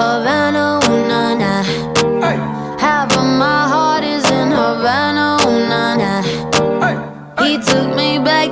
Havana, ooh, nah, nah. Half of my heart is in Havana, ooh, nah, nah. He took me back